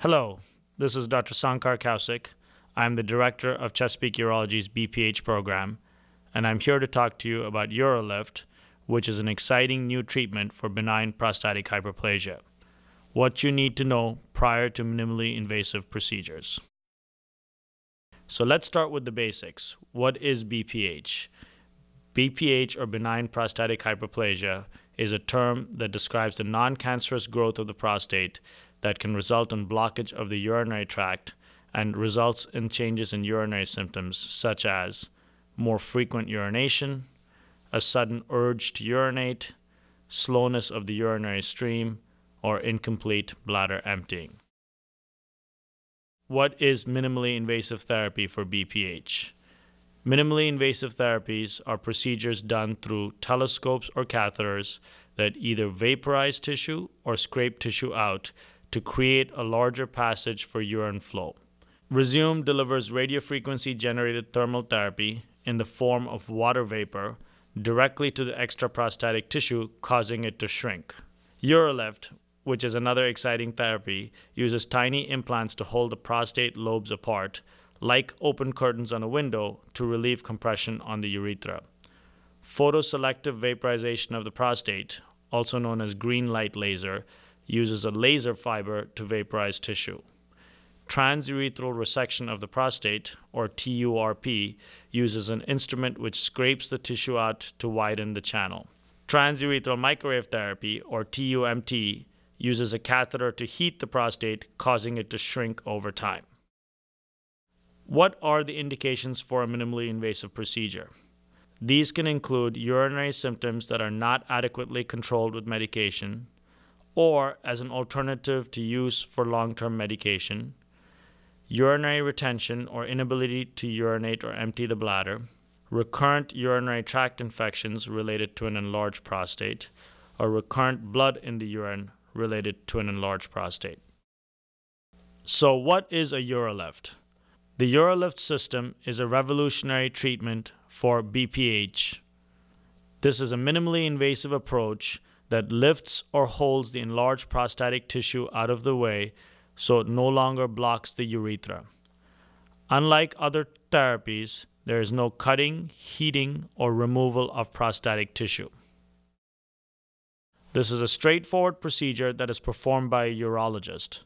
Hello, this is Dr. Sankar Kausik. I'm the director of Chesapeake Urology's BPH program, and I'm here to talk to you about UroLift, which is an exciting new treatment for benign prostatic hyperplasia. What you need to know prior to minimally invasive procedures. So let's start with the basics. What is BPH? BPH, or benign prostatic hyperplasia, is a term that describes the non cancerous growth of the prostate that can result in blockage of the urinary tract and results in changes in urinary symptoms such as more frequent urination, a sudden urge to urinate, slowness of the urinary stream, or incomplete bladder emptying. What is minimally invasive therapy for BPH? Minimally invasive therapies are procedures done through telescopes or catheters that either vaporize tissue or scrape tissue out to create a larger passage for urine flow. Rezum delivers radiofrequency generated thermal therapy in the form of water vapor directly to the extraprostatic tissue, causing it to shrink. UroLift, which is another exciting therapy, uses tiny implants to hold the prostate lobes apart, like open curtains on a window, to relieve compression on the urethra. Photoselective vaporization of the prostate, also known as green light laser, uses a laser fiber to vaporize tissue. Transurethral resection of the prostate, or TURP, uses an instrument which scrapes the tissue out to widen the channel. Transurethral microwave therapy, or TUMT, uses a catheter to heat the prostate, causing it to shrink over time. What are the indications for a minimally invasive procedure? These can include urinary symptoms that are not adequately controlled with medication, or as an alternative to use for long term medication, urinary retention or inability to urinate or empty the bladder, recurrent urinary tract infections related to an enlarged prostate, or recurrent blood in the urine related to an enlarged prostate. So, what is a UroLift? The UroLift system is a revolutionary treatment for BPH. This is a minimally invasive approach that lifts or holds the enlarged prostatic tissue out of the way so it no longer blocks the urethra. Unlike other therapies, there is no cutting, heating, or removal of prostatic tissue. This is a straightforward procedure that is performed by a urologist.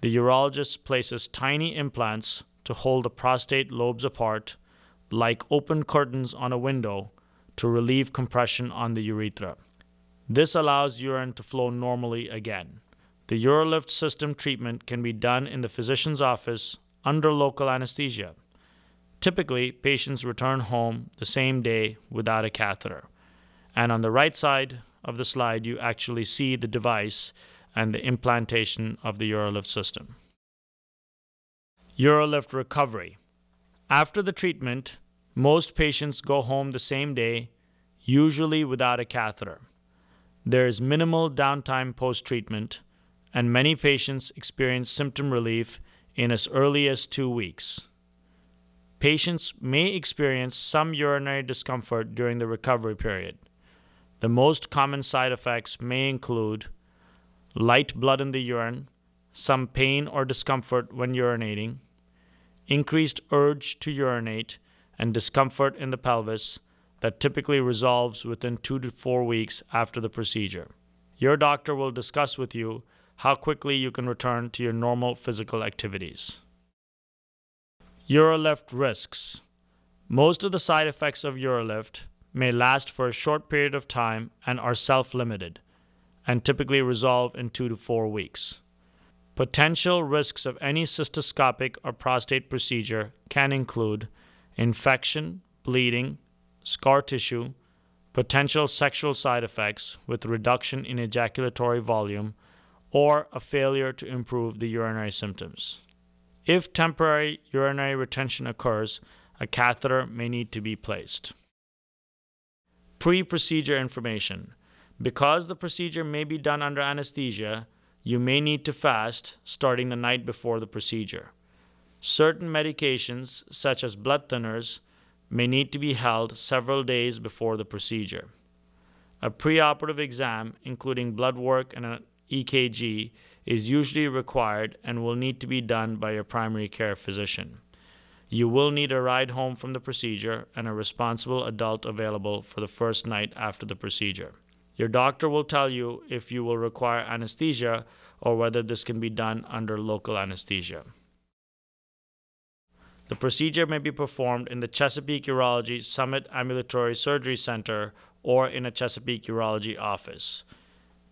The urologist places tiny implants to hold the prostate lobes apart, like open curtains on a window, to relieve compression on the urethra. This allows urine to flow normally again. The UroLift system treatment can be done in the physician's office under local anesthesia. Typically, patients return home the same day without a catheter. And on the right side of the slide, you actually see the device and the implantation of the UroLift system. UroLift recovery. After the treatment, most patients go home the same day, usually without a catheter. There is minimal downtime post treatment, and many patients experience symptom relief in as early as two weeks. Patients may experience some urinary discomfort during the recovery period. The most common side effects may include light blood in the urine, some pain or discomfort when urinating, increased urge to urinate, and discomfort in the pelvis that typically resolves within two to four weeks after the procedure. Your doctor will discuss with you how quickly you can return to your normal physical activities. UroLift risks. Most of the side effects of UroLift may last for a short period of time and are self limited, and typically resolve in two to four weeks. Potential risks of any cystoscopic or prostate procedure can include infection, bleeding, scar tissue, potential sexual side effects with reduction in ejaculatory volume, or a failure to improve the urinary symptoms. If temporary urinary retention occurs, a catheter may need to be placed. Pre procedure information. Because the procedure may be done under anesthesia, you may need to fast starting the night before the procedure. Certain medications, such as blood thinners, may need to be held several days before the procedure. A preoperative exam, including blood work and an EKG, is usually required and will need to be done by your primary care physician. You will need a ride home from the procedure and a responsible adult available for the first night after the procedure. Your doctor will tell you if you will require anesthesia or whether this can be done under local anesthesia. The procedure may be performed in the Chesapeake Urology Summit Ambulatory Surgery Center or in a Chesapeake Urology office.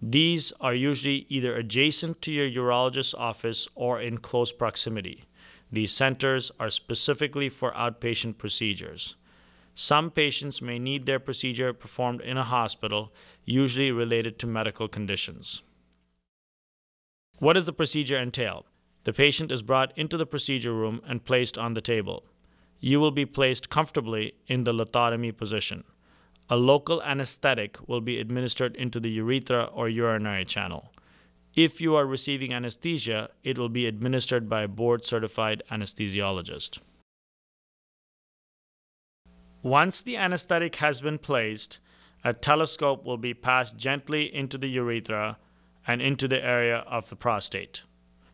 These are usually either adjacent to your urologist's office or in close proximity. These centers are specifically for outpatient procedures. Some patients may need their procedure performed in a hospital, usually related to medical conditions. What does the procedure entail? The patient is brought into the procedure room and placed on the table. You will be placed comfortably in the lithotomy position. A local anesthetic will be administered into the urethra or urinary channel. If you are receiving anesthesia, it will be administered by a board certified anesthesiologist. Once the anesthetic has been placed, a telescope will be passed gently into the urethra and into the area of the prostate.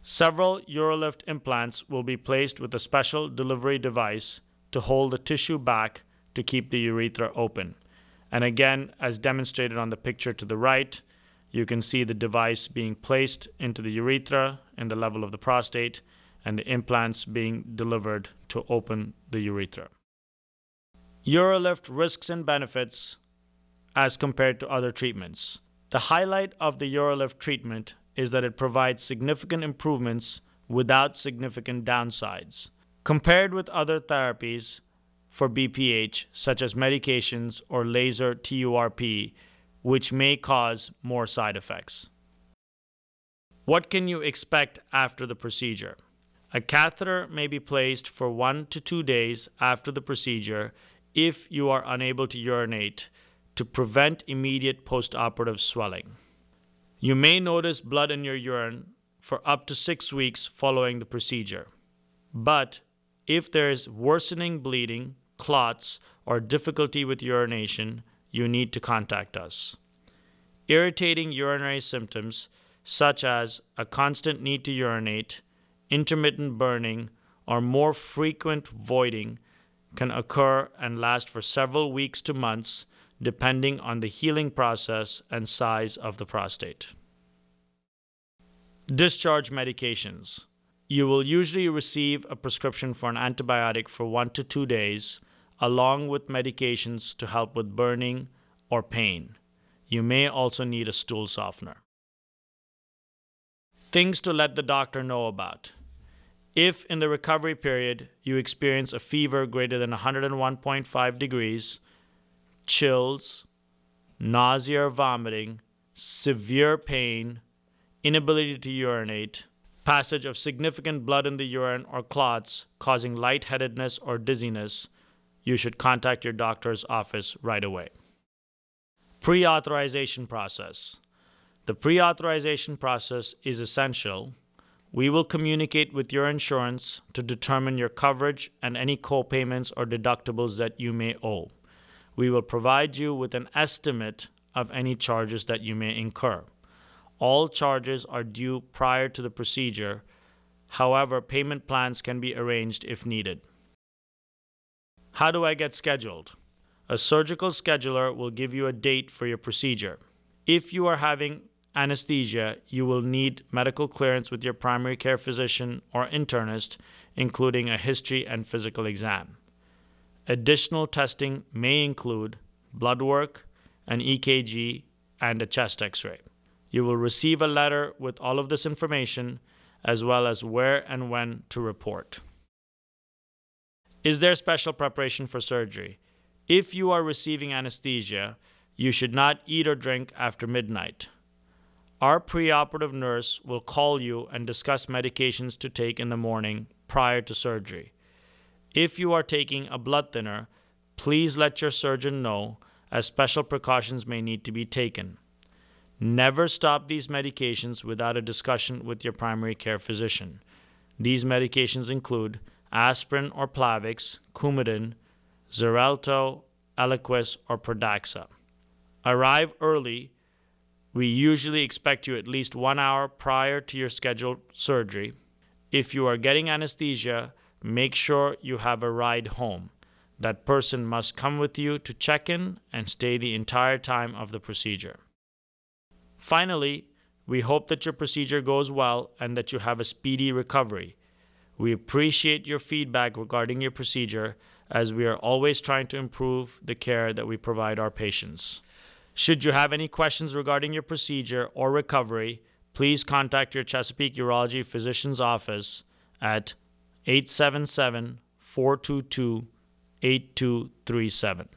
Several UroLift implants will be placed with a special delivery device to hold the tissue back to keep the urethra open. And again, as demonstrated on the picture to the right, you can see the device being placed into the urethra and the level of the prostate, and the implants being delivered to open the urethra. UroLift risks and benefits as compared to other treatments. The highlight of the UroLift treatment is that it provides significant improvements without significant downsides. Compared with other therapies for BPH, such as medications or laser TURP, which may cause more side effects. What can you expect after the procedure? A catheter may be placed for one to two days after the procedure if you are unable to urinate to prevent immediate postoperative swelling. You may notice blood in your urine for up to six weeks following the procedure. But if there is worsening bleeding, clots, or difficulty with urination, you need to contact us. Irritating urinary symptoms, such as a constant need to urinate, intermittent burning, or more frequent voiding, can occur and last for several weeks to months, depending on the healing process and size of the prostate. Discharge medications. You will usually receive a prescription for an antibiotic for one to two days along with medications to help with burning or pain. You may also need a stool softener. Things to let the doctor know about. If in the recovery period you experience a fever greater than 101.5 degrees, chills, nausea or vomiting, severe pain, inability to urinate, passage of significant blood in the urine or clots causing lightheadedness or dizziness, you should contact your doctor's office right away. Pre authorization process. The pre authorization process is essential. We will communicate with your insurance to determine your coverage and any co-payments or deductibles that you may owe. We will provide you with an estimate of any charges that you may incur. All charges are due prior to the procedure. However, payment plans can be arranged if needed. How do I get scheduled? A surgical scheduler will give you a date for your procedure. If you are having anesthesia, you will need medical clearance with your primary care physician or internist, including a history and physical exam. Additional testing may include blood work, an EKG, and a chest x ray. You will receive a letter with all of this information, as well as where and when to report. Is there special preparation for surgery? If you are receiving anesthesia, you should not eat or drink after midnight. Our preoperative nurse will call you and discuss medications to take in the morning prior to surgery. If you are taking a blood thinner, please let your surgeon know, as special precautions may need to be taken. Never stop these medications without a discussion with your primary care physician. These medications include aspirin or Plavix, Coumadin, Xarelto, Eliquis, or Pradaxa. Arrive early We usually expect you at least one hour prior to your scheduled surgery. If you are getting anesthesia, make sure you have a ride home. That person must come with you to check in and stay the entire time of the procedure. Finally, we hope that your procedure goes well and that you have a speedy recovery. We appreciate your feedback regarding your procedure as we are always trying to improve the care that we provide our patients. Should you have any questions regarding your procedure or recovery, please contact your Chesapeake Urology Physician's Office at 877 422 8237.